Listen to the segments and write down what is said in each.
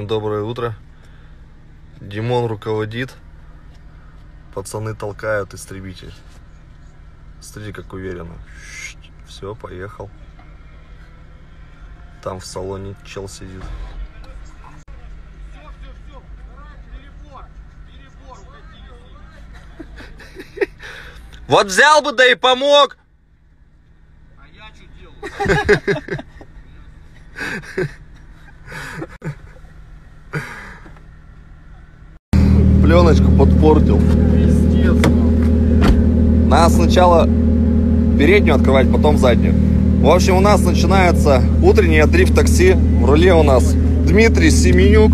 Доброе утро. Димон руководит. Пацаны толкают истребитель. Смотри, как уверенно. Все, поехал. Там в салоне чел сидит. Вот взял бы, да и помог. А я что делал? Пленочку подпортил. Надо сначала переднюю открывать, потом заднюю. В общем, у нас начинается утреннее дрифт-такси. В руле у нас Дмитрий Семенюк.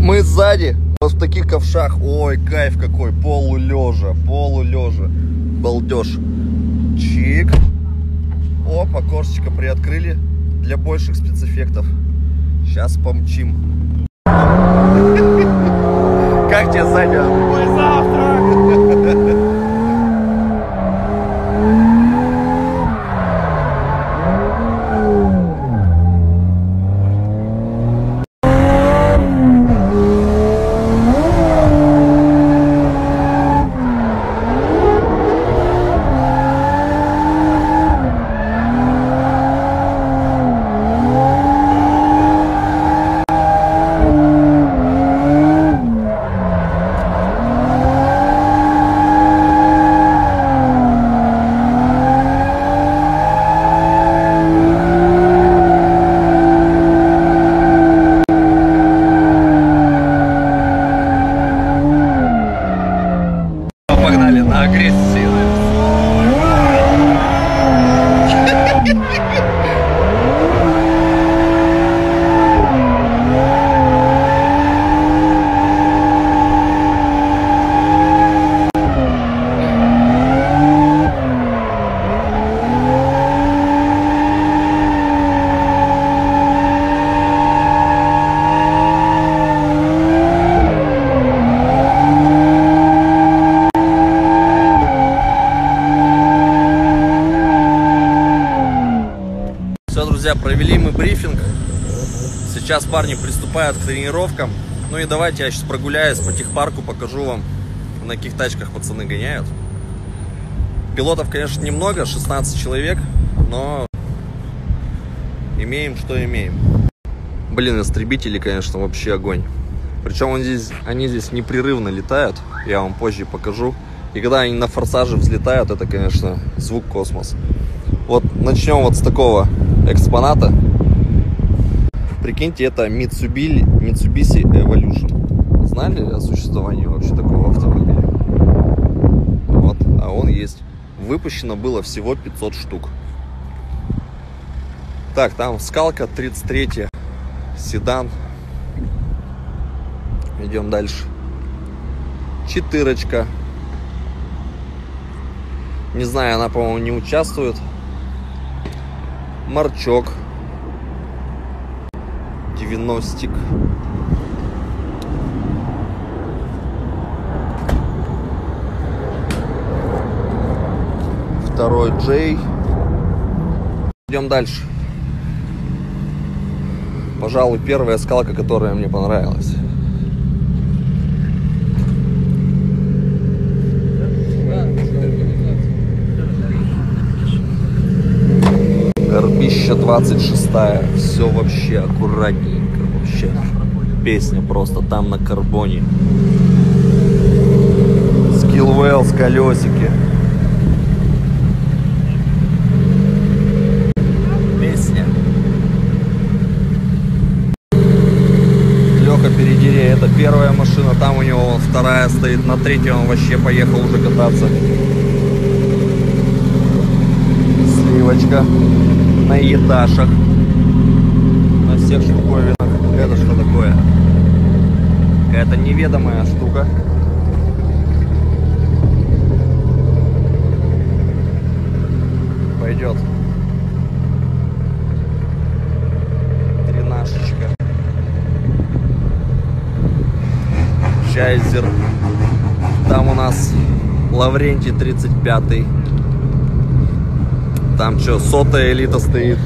Мы сзади, вот в таких ковшах. Ой, кайф какой, полулежа, полулежа. Балдеж. Чик. Оп, окошечко приоткрыли для больших спецэффектов. Сейчас помчим. Как тебе сзади? Друзья, провели мы брифинг. Сейчас парни приступают к тренировкам. Ну и давайте я сейчас прогуляюсь по техпарку, покажу вам, на каких тачках пацаны гоняют. Пилотов, конечно, немного, 16 человек, но имеем, что имеем. Блин, истребители, конечно, вообще огонь. Причем он здесь, они здесь непрерывно летают, я вам позже покажу. И когда они на форсаже взлетают, это, конечно, звук космос. Вот начнем вот с такого экспоната. Прикиньте, это Mitsubishi, Mitsubishi Evolution. Знали о существовании вообще такого автомобиля? Вот, а он есть. Выпущено было всего 500 штук. Так, там скалка 33 седан. Идем дальше. Четырочка. Не знаю, она, по-моему, не участвует. Марчок. 90 Второй Джей. Идем дальше. Пожалуй, первая скалка, которая мне понравилась. Горбища 26 Все вообще аккуратненько. Вообще. Песня просто там на карбоне. Skillwell с колесики. Песня. Леха Передере, это первая машина, там у него вторая стоит, на третьей он вообще поехал уже кататься. Сливочка на еташах, на всех штуковинах. Это что такое? Какая-то неведомая штука. Пойдет. Тринашечка. Чайзер. Там у нас Лаврентий 35 -й. Там что, сотая элита стоит.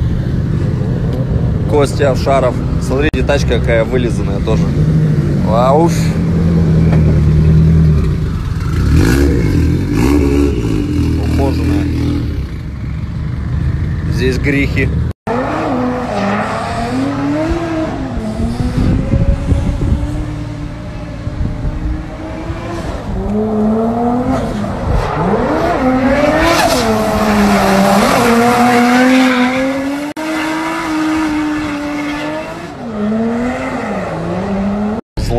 Костя Авшаров. Смотрите, тачка какая вылизанная тоже. Вау. Ухоженная. Здесь грехи.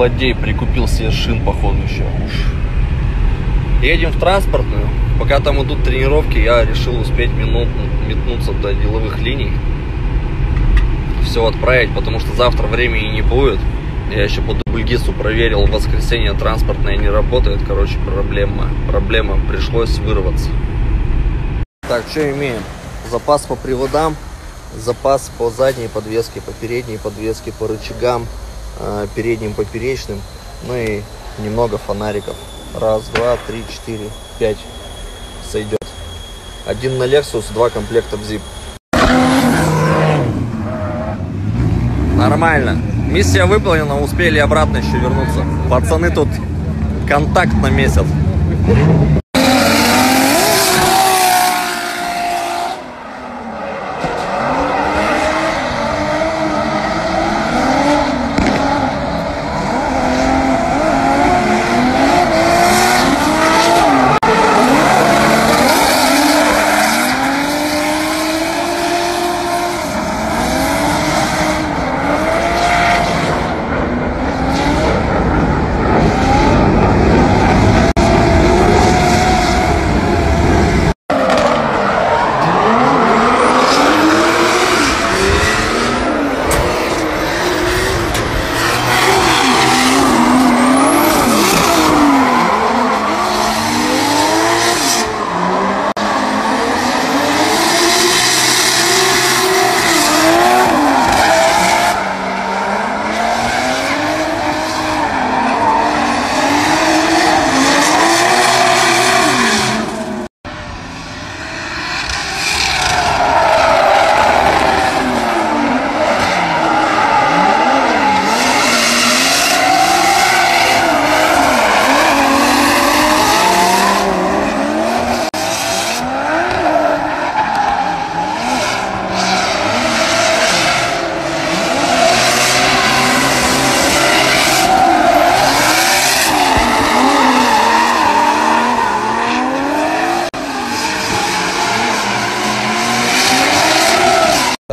Злодей прикупил себе шин, походу, еще. Едем в транспортную. Пока там идут тренировки, я решил успеть минут, метнуться до деловых линий. Все отправить, потому что завтра времени не будет. Я еще по дубльгису проверил, в воскресенье транспортная не работает. Короче, проблема. Проблема, пришлось вырваться. Так, что имеем? Запас по приводам, запас по задней подвеске, по передней подвеске, по рычагам, передним поперечным, ну и немного фонариков. Раз, два, три, четыре, пять сойдет. Один на Lexus, два комплекта в ZIP. Нормально. Миссия выполнена, успели обратно еще вернуться. Пацаны тут контакт на месяц.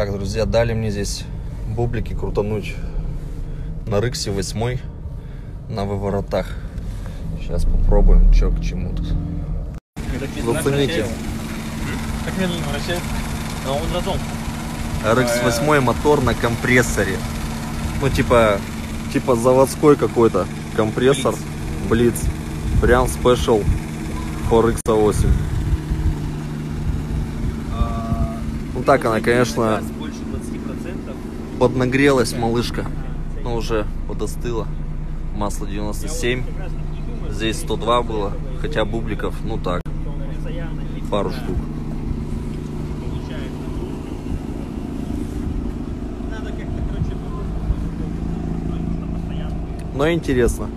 Так, друзья, дали мне здесь бублики крутануть на Рыксе 8 на выворотах. Сейчас попробуем, что к чему тут. Зацените. Как медленно вращается? А он разом. RX 8 мотор на компрессоре. Ну, типа, типа заводской какой-то компрессор. Блиц. Прям спешл for X8. Ну так она, конечно, Больше 20%. Поднагрелась малышка. Но уже подостыла. Масло 97. Здесь 102 было. Хотя бубликов, ну так, пару штук. Но интересно.